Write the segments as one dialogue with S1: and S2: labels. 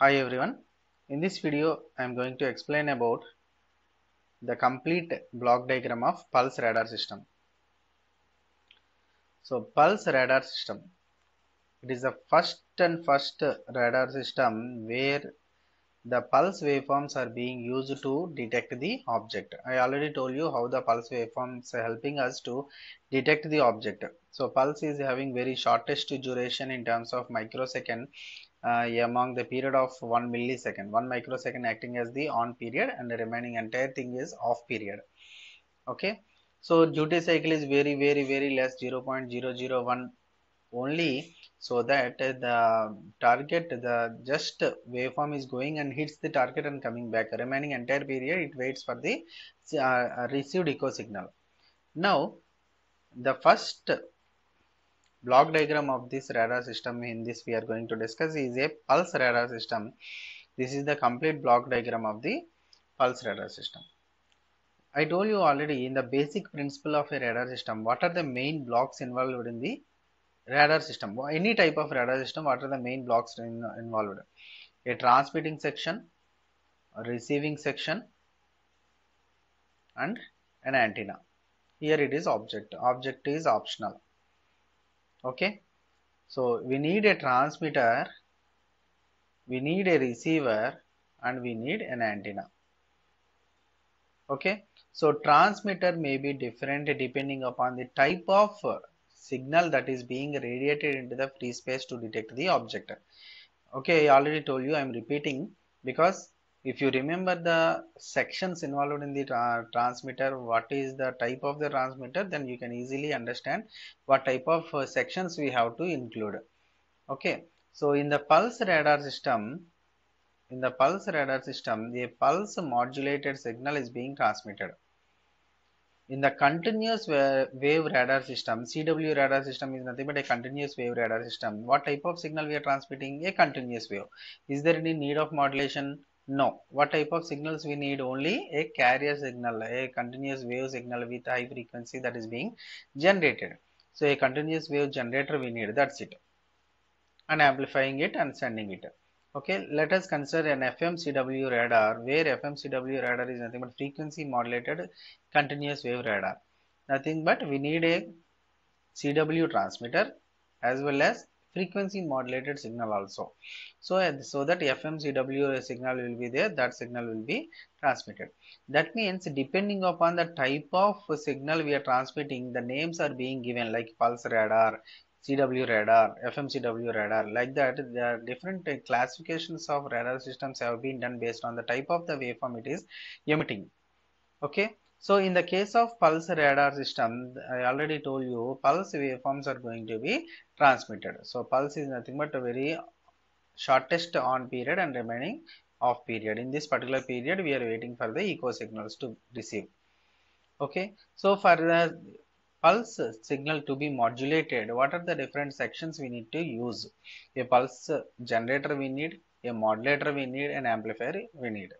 S1: Hi everyone. In this video, I am going to explain about the complete block diagram of pulse radar system. So pulse radar system, it is the first and first radar system where the pulse waveforms are being used to detect the object. I already told you how the pulse waveforms are helping us to detect the object. So pulse is having very shortest duration in terms of microsecond among the period of 1 millisecond 1 microsecond acting as the on period and the remaining entire thing is off period. Okay? So duty cycle is very very very less 0.001 only so that the target the just waveform is going and hits the target and coming back. Remaining entire period it waits for the uh, received echo signal. Now the first block diagram of this radar system in this we are going to discuss is a pulse radar system. This is the complete block diagram of the pulse radar system. I told you already in the basic principle of a radar system what are the main blocks involved in the radar system? Any type of radar system what are the main blocks in, involved? A transmitting section a receiving section and an antenna. Here it is object. Object is optional okay? So we need a transmitter we need a receiver and we need an antenna. Okay? So transmitter may be different depending upon the type of signal that is being radiated into the free space to detect the object. Okay i already told you i am repeating because if you remember the sections involved in the tra transmitter what is the type of the transmitter then you can easily understand what type of uh, sections we have to include. Okay. So in the pulse radar system in the pulse radar system the pulse modulated signal is being transmitted. In the continuous wave radar system cw radar system is nothing but a continuous wave radar system. What type of signal we are transmitting? A continuous wave. Is there any need of modulation no. What type of signals we need? Only a carrier signal, a continuous wave signal with high frequency that is being generated. So a continuous wave generator we need, that's it. And amplifying it and sending it. Okay, let us consider an FMCW radar where FMCW radar is nothing but frequency modulated continuous wave radar. Nothing but we need a CW transmitter as well as frequency modulated signal also. So so that fmcw signal will be there that signal will be transmitted. That means depending upon the type of signal we are transmitting the names are being given like pulse radar CW radar, FMCW radar, like that, there are different classifications of radar systems have been done based on the type of the waveform it is emitting. Okay, so in the case of pulse radar system, I already told you pulse waveforms are going to be transmitted. So pulse is nothing but a very shortest on period and remaining off period. In this particular period, we are waiting for the echo signals to receive. Okay, so for the pulse signal to be modulated, what are the different sections we need to use? A pulse generator we need, a modulator we need, an amplifier we need.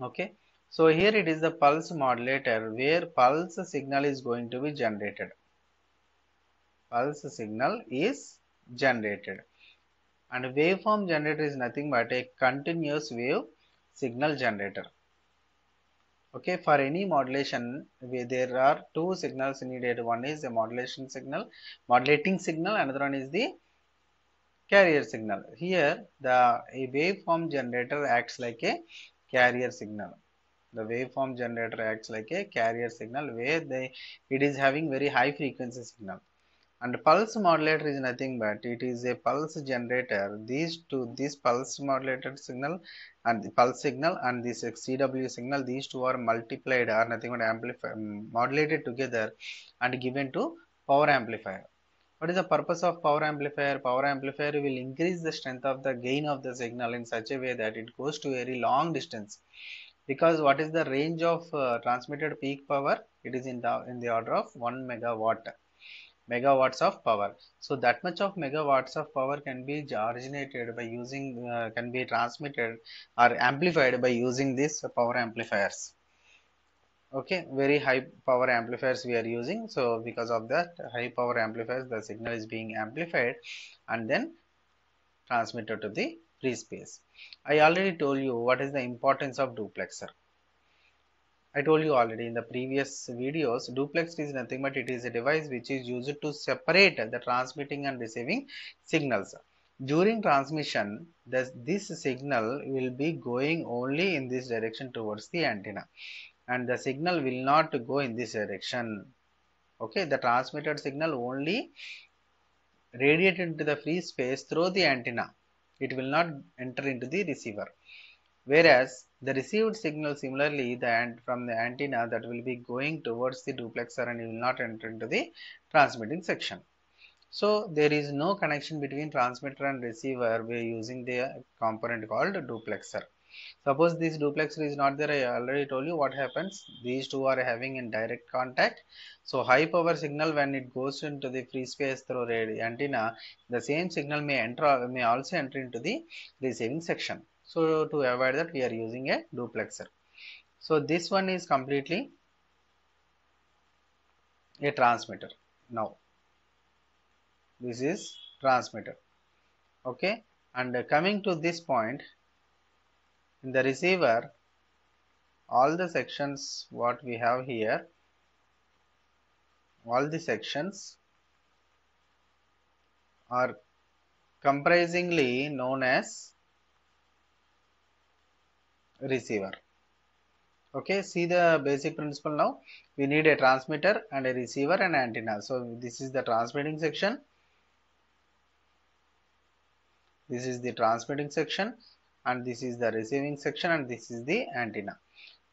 S1: Okay, so here it is the pulse modulator where pulse signal is going to be generated. Pulse signal is generated and waveform generator is nothing but a continuous wave signal generator. Okay, for any modulation, where there are two signals needed. One is a modulation signal, modulating signal, another one is the carrier signal. Here, the a waveform generator acts like a carrier signal the waveform generator acts like a carrier signal where they it is having very high frequency signal. And pulse modulator is nothing but it is a pulse generator. These two this pulse modulated signal and the pulse signal and this cw signal these two are multiplied or nothing but amplified um, modulated together and given to power amplifier. What is the purpose of power amplifier? Power amplifier will increase the strength of the gain of the signal in such a way that it goes to very long distance because what is the range of uh, transmitted peak power? It is in the in the order of 1 megawatt megawatts of power. So that much of megawatts of power can be originated by using uh, can be transmitted or amplified by using these power amplifiers. Okay very high power amplifiers we are using. So because of that high power amplifiers the signal is being amplified and then transmitted to the free space. I already told you what is the importance of duplexer. I told you already in the previous videos, duplexer is nothing but it is a device which is used to separate the transmitting and receiving signals. During transmission, this, this signal will be going only in this direction towards the antenna and the signal will not go in this direction. Okay, the transmitted signal only radiated into the free space through the antenna. It will not enter into the receiver. Whereas the received signal similarly the from the antenna that will be going towards the duplexer and it will not enter into the transmitting section. So there is no connection between transmitter and receiver by using the component called duplexer. Suppose this duplexer is not there, I already told you what happens. These two are having in direct contact. So high power signal when it goes into the free space through antenna, the same signal may enter may also enter into the receiving section. So to avoid that we are using a duplexer. So this one is completely a transmitter. Now this is transmitter. Okay and coming to this point in the receiver all the sections what we have here all the sections are comprisingly known as receiver. Okay see the basic principle now. We need a transmitter and a receiver and antenna. So this is the transmitting section. This is the transmitting section and this is the receiving section and this is the antenna.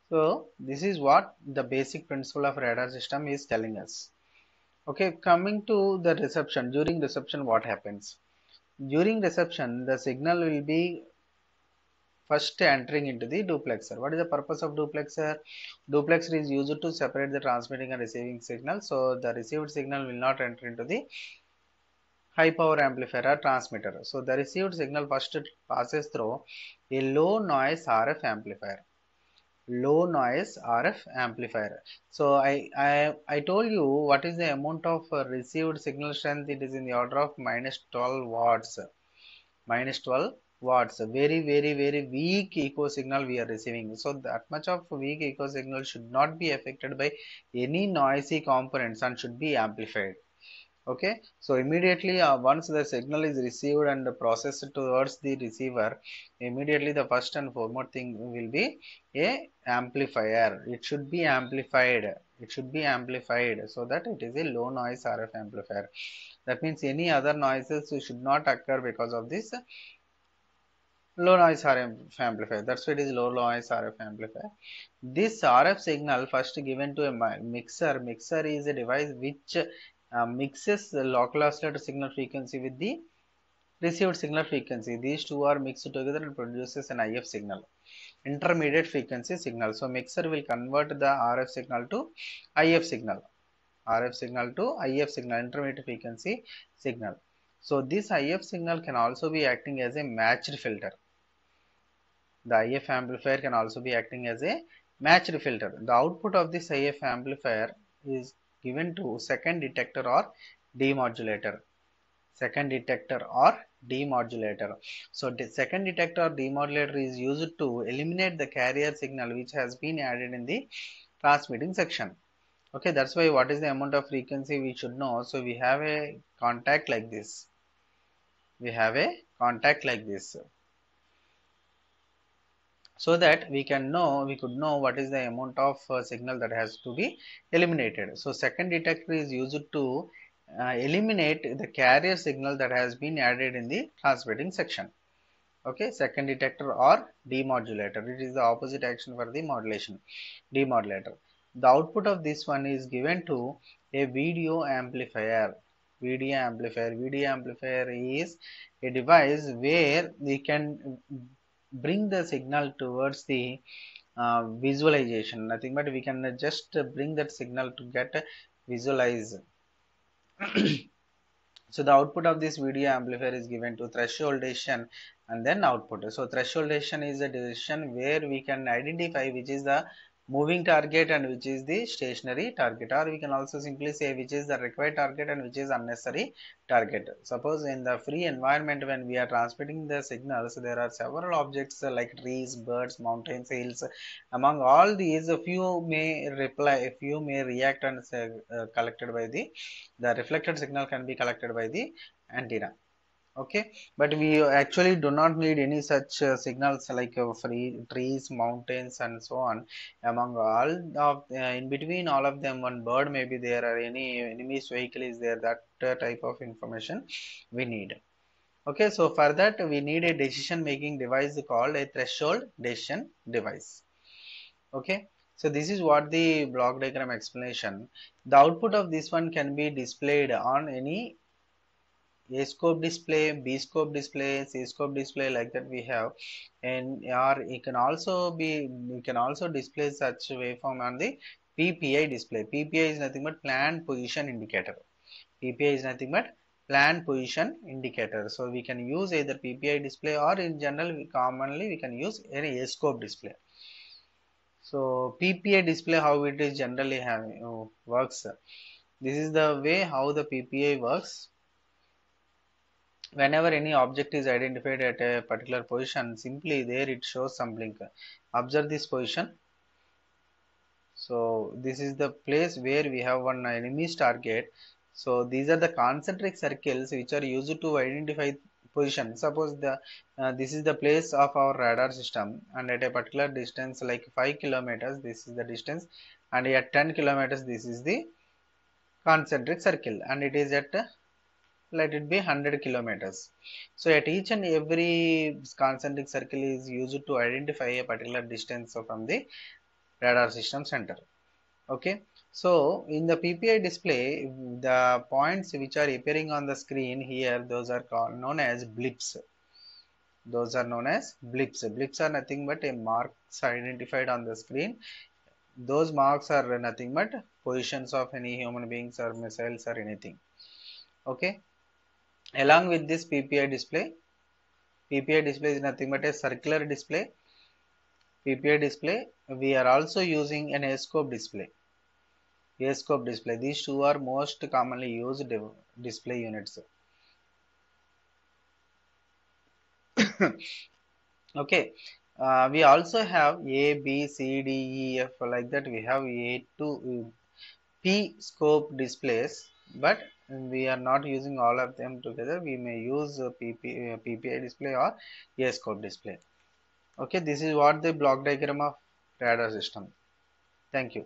S1: So this is what the basic principle of radar system is telling us. Okay coming to the reception during reception what happens? During reception the signal will be first entering into the duplexer. What is the purpose of duplexer? Duplexer is used to separate the transmitting and receiving signal. So the received signal will not enter into the high power amplifier or transmitter. So the received signal first passes through a low noise RF amplifier. Low noise RF amplifier. So I, I, I told you what is the amount of received signal strength. It is in the order of minus 12 watts. Minus 12 watts. Very, very, very weak echo signal we are receiving. So that much of weak echo signal should not be affected by any noisy components and should be amplified okay so immediately uh, once the signal is received and processed towards the receiver immediately the first and foremost thing will be a amplifier it should be amplified it should be amplified so that it is a low noise rf amplifier that means any other noises should not occur because of this low noise RF amplifier. That's why it is low noise RF amplifier. This RF signal first given to a mixer. Mixer is a device which Uh, mixes the local oscillator signal frequency with the received signal frequency. These two are mixed together and produces an IF signal, intermediate frequency signal. So mixer will convert the RF signal to IF signal, RF signal to IF signal, intermediate frequency signal. So this IF signal can also be acting as a matched filter. The IF amplifier can also be acting as a matched filter. The output of this IF amplifier is given to second detector or demodulator. Second detector or demodulator. So the second detector or demodulator is used to eliminate the carrier signal which has been added in the transmitting section. Okay that's why what is the amount of frequency we should know. So we have a contact like this. We have a contact like this so that we can know we could know what is the amount of uh, signal that has to be eliminated. So second detector is used to uh, eliminate the carrier signal that has been added in the transmitting section. Okay second detector or demodulator. It is the opposite action for the modulation demodulator. The output of this one is given to a video amplifier. Video amplifier video amplifier is a device where we can bring the signal towards the uh, visualization. Nothing but we can just bring that signal to get visualize so the output of this video amplifier is given to thresholdation and then output. So thresholdation is a decision where we can identify which is the moving target and which is the stationary target or we can also simply say which is the required target and which is unnecessary target. Suppose in the free environment when we are transmitting the signals there are several objects like trees birds mountains hills. Among all these a few may reply a few may react and uh, collected by the the reflected signal can be collected by the antenna okay? But we actually do not need any such uh, signals like uh, free trees mountains and so on among all of uh, in between all of them one bird maybe there or any enemy's vehicle is there that uh, type of information we need. Okay? So for that we need a decision making device called a threshold decision device. Okay? So this is what the block diagram explanation. The output of this one can be displayed on any a scope display, B scope display, C scope display like that we have and or it can also be we can also display such waveform on the PPI display. PPI is nothing but planned position indicator. PPI is nothing but planned position indicator. So we can use either PPI display or in general we commonly we can use any A scope display. So PPI display how it is generally have, uh, works. This is the way how the PPI works whenever any object is identified at a particular position simply there it shows some blink observe this position. So this is the place where we have one enemy's target so these are the concentric circles which are used to identify position. Suppose the uh, this is the place of our radar system and at a particular distance like 5 kilometers this is the distance and at 10 kilometers this is the concentric circle and it is at let it be 100 kilometers. So at each and every concentric circle is used to identify a particular distance from the radar system center. Okay. So in the PPI display, the points which are appearing on the screen here, those are called known as blips. Those are known as blips. Blips are nothing but a marks identified on the screen. Those marks are nothing but positions of any human beings or missiles or anything. Okay along with this PPI display PPI display is nothing but a circular display. PPI display we are also using an A-scope display. A-scope display these two are most commonly used display units. Okay uh, we also have A B C D E F like that. We have A to P scope displays but we are not using all of them together. We may use PP, PPI display or A scope display. Okay this is what the block diagram of radar system. Thank you